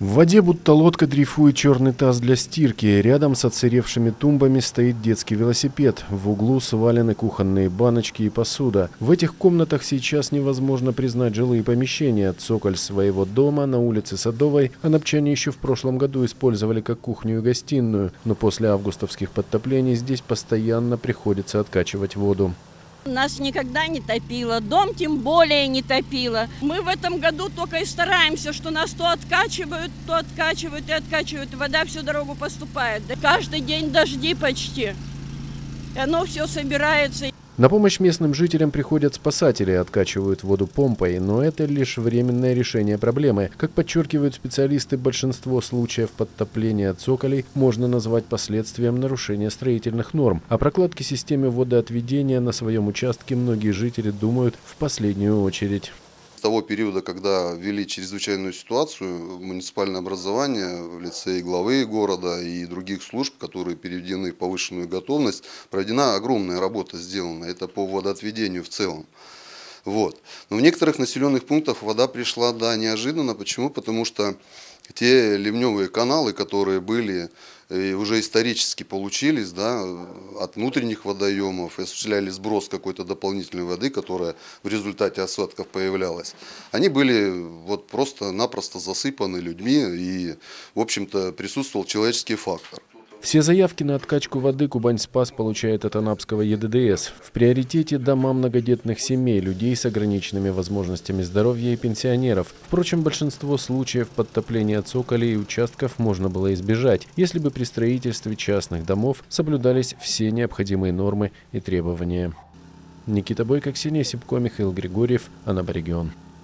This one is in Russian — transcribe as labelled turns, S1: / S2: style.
S1: В воде будто лодка дрейфует черный таз для стирки. Рядом с отсыревшими тумбами стоит детский велосипед. В углу свалены кухонные баночки и посуда. В этих комнатах сейчас невозможно признать жилые помещения. Цоколь своего дома на улице Садовой анапчане еще в прошлом году использовали как кухню и гостиную. Но после августовских подтоплений здесь постоянно приходится откачивать воду.
S2: Нас никогда не топило, дом тем более не топило. Мы в этом году только и стараемся, что нас то откачивают, то откачивают и откачивают. Вода всю дорогу поступает. Каждый день дожди почти. И оно все собирается.
S1: На помощь местным жителям приходят спасатели, откачивают воду помпой, но это лишь временное решение проблемы. Как подчеркивают специалисты, большинство случаев подтопления цоколей можно назвать последствием нарушения строительных норм. О прокладке системы водоотведения на своем участке многие жители думают в последнюю очередь.
S3: Того периода, когда ввели чрезвычайную ситуацию, муниципальное образование в лице и главы города и других служб, которые переведены в повышенную готовность, проведена огромная работа сделана. Это по водоотведению в целом. Вот. Но в некоторых населенных пунктах вода пришла, да, неожиданно. Почему? Потому что те ливневые каналы, которые были и уже исторически получились да, от внутренних водоемов, осуществляли сброс какой-то дополнительной воды, которая в результате осадков появлялась, они были вот просто-напросто засыпаны людьми и, в общем-то, присутствовал человеческий фактор.
S1: Все заявки на откачку воды Кубань-Спас получает от Анапского ЕДДС. В приоритете дома многодетных семей, людей с ограниченными возможностями здоровья и пенсионеров. Впрочем, большинство случаев подтопления цоколей и участков можно было избежать, если бы при строительстве частных домов соблюдались все необходимые нормы и требования. Никита Бойко, Ксения Сипко, Михаил Григорьев, Анапа регион.